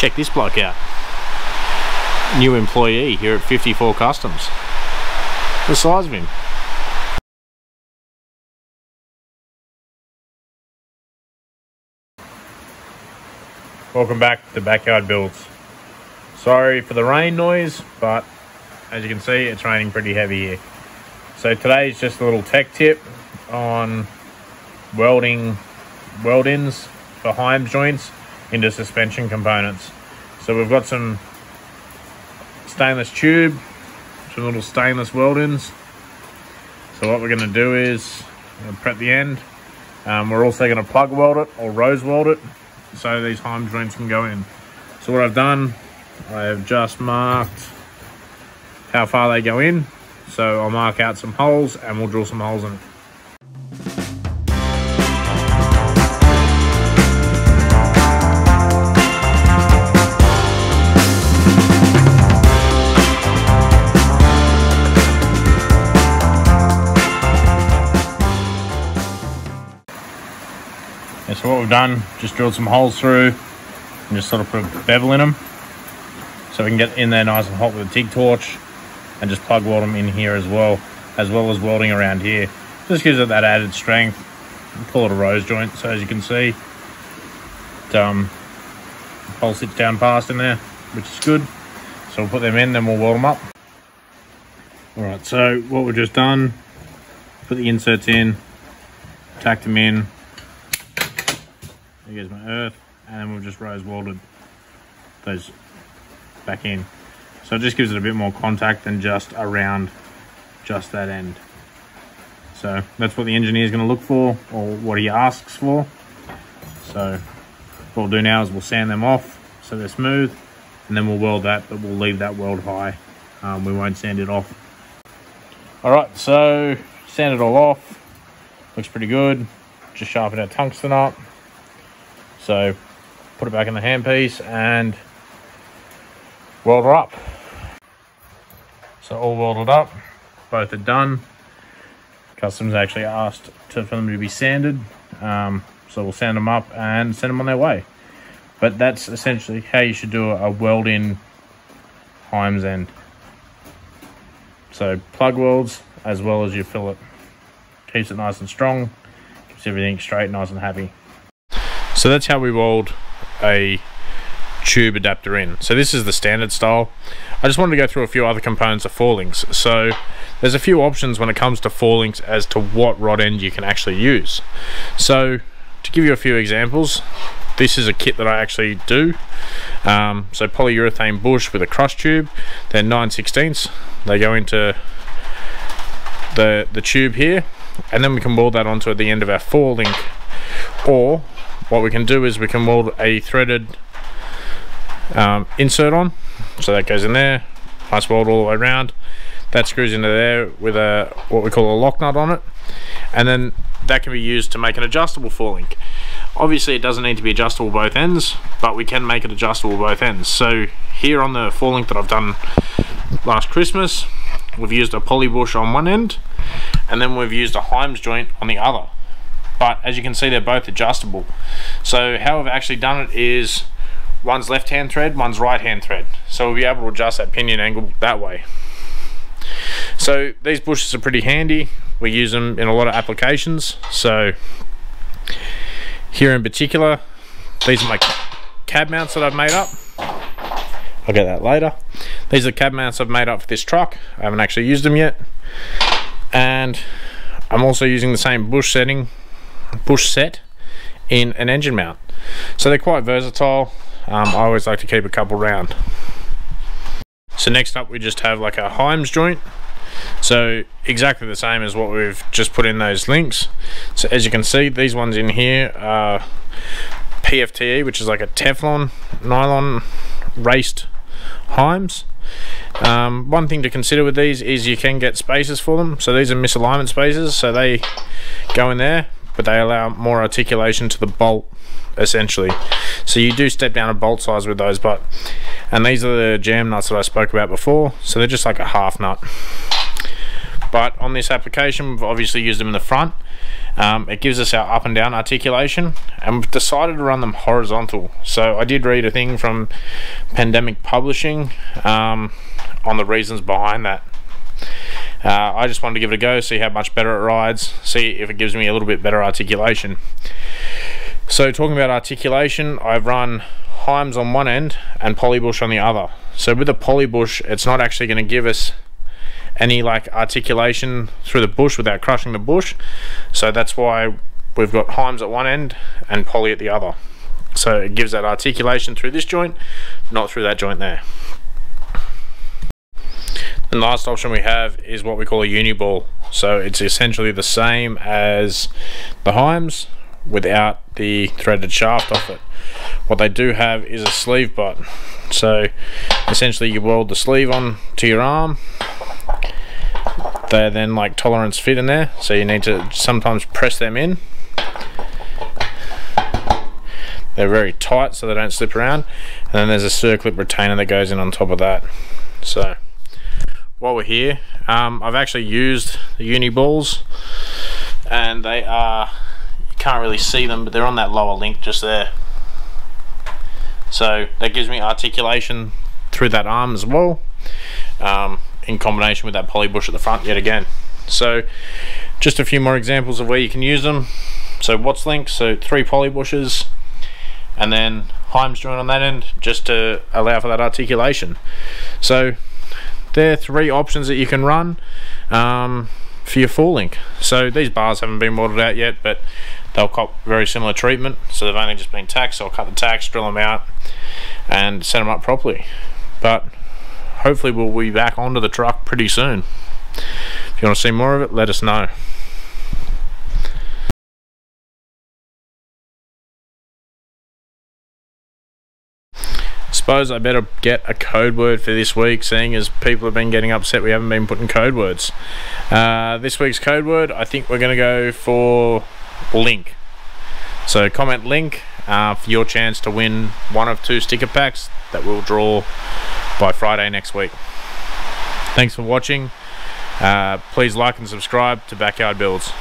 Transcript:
Check this bloke out. New employee here at 54 Customs. The size of him. Welcome back to Backyard Builds. Sorry for the rain noise, but as you can see, it's raining pretty heavy here. So today is just a little tech tip on welding weld-ins for joints into suspension components. So we've got some stainless tube, some little stainless weld-ins. So what we're going to do is prep the end. Um, we're also going to plug weld it or rose weld it so these Heims joints can go in. So what I've done, I have just marked how far they go in. So I'll mark out some holes and we'll drill some holes in it. And so what we've done, just drilled some holes through and just sort of put a bevel in them so we can get in there nice and hot with a TIG torch and just plug weld them in here as well, as well as welding around here. Just gives it that added strength. Call it a rose joint, so as you can see, it, um, hole sits down past in there, which is good. So we'll put them in, then we'll weld them up. All right, so what we've just done, put the inserts in, tacked them in, there goes my earth, and then we've just rose welded those back in. So it just gives it a bit more contact than just around just that end. So that's what the engineer is going to look for, or what he asks for. So what we'll do now is we'll sand them off so they're smooth, and then we'll weld that, but we'll leave that weld high. Um, we won't sand it off. All right, so sand it all off. Looks pretty good. Just sharpen our tungsten up. So put it back in the handpiece and weld her up. So all welded up, both are done. Customs actually asked to, for them to be sanded. Um, so we'll sand them up and send them on their way. But that's essentially how you should do a weld-in Heims end. So plug welds as well as your fillet. Keeps it nice and strong, keeps everything straight, nice and happy. So that's how we weld a tube adapter in. So this is the standard style. I just wanted to go through a few other components of four links. So there's a few options when it comes to four links as to what rod end you can actually use. So to give you a few examples, this is a kit that I actually do. Um, so polyurethane bush with a cross tube. They're 9 16 They go into the, the tube here and then we can weld that onto at the end of our four link or what we can do is we can weld a threaded um, insert on. So that goes in there nice weld all the way around. That screws into there with a what we call a lock nut on it. And then that can be used to make an adjustable four link. Obviously it doesn't need to be adjustable both ends but we can make it adjustable both ends. So here on the four link that I've done last Christmas we've used a poly bush on one end and then we've used a Heims joint on the other but as you can see they're both adjustable. So how I've actually done it is one's left hand thread one's right hand thread. So we'll be able to adjust that pinion angle that way. So these bushes are pretty handy. We use them in a lot of applications. So here in particular these are my cab mounts that I've made up. I'll get that later. These are the cab mounts I've made up for this truck. I haven't actually used them yet. And I'm also using the same bush setting bush set in an engine mount. So they're quite versatile. Um, I always like to keep a couple round. So next up we just have like a Heims joint. So exactly the same as what we've just put in those links. So as you can see these ones in here are PFTE which is like a Teflon nylon raced Heims um, one thing to consider with these is you can get spaces for them. So these are misalignment spaces. So they go in there but they allow more articulation to the bolt essentially. So you do step down a bolt size with those but and these are the jam nuts that I spoke about before so they're just like a half nut. But on this application we've obviously used them in the front. Um, it gives us our up and down articulation and we've decided to run them horizontal. So I did read a thing from Pandemic Publishing um, on the reasons behind that uh, I just wanted to give it a go see how much better it rides see if it gives me a little bit better articulation. So talking about articulation I've run Heims on one end and Polybush on the other. So with the Polybush it's not actually going to give us any like articulation through the bush without crushing the bush. So that's why we've got Heims at one end and poly at the other. So it gives that articulation through this joint not through that joint there and the last option we have is what we call a uni ball. So it's essentially the same as the Heims without the threaded shaft off it. What they do have is a sleeve butt so essentially you weld the sleeve on to your arm. They're then like tolerance fit in there so you need to sometimes press them in. They're very tight so they don't slip around. And then there's a circlip retainer that goes in on top of that. So while we're here um, I've actually used the uni balls and they are you can't really see them but they're on that lower link just there so that gives me articulation through that arm as well um, in combination with that poly bush at the front yet again. So just a few more examples of where you can use them. So what's link, so three poly bushes and then Heims joint on that end just to allow for that articulation. So there are three options that you can run um, for your four link. So these bars haven't been modeled out yet, but they'll cop very similar treatment. So they've only just been tacked, so I'll cut the tacks, drill them out, and set them up properly. But hopefully we'll be back onto the truck pretty soon. If you want to see more of it, let us know. Suppose I better get a code word for this week, seeing as people have been getting upset we haven't been putting code words. Uh, this week's code word, I think we're going to go for link. So comment link uh, for your chance to win one of two sticker packs that we'll draw by Friday next week. Thanks for watching. Uh, please like and subscribe to Backyard Builds.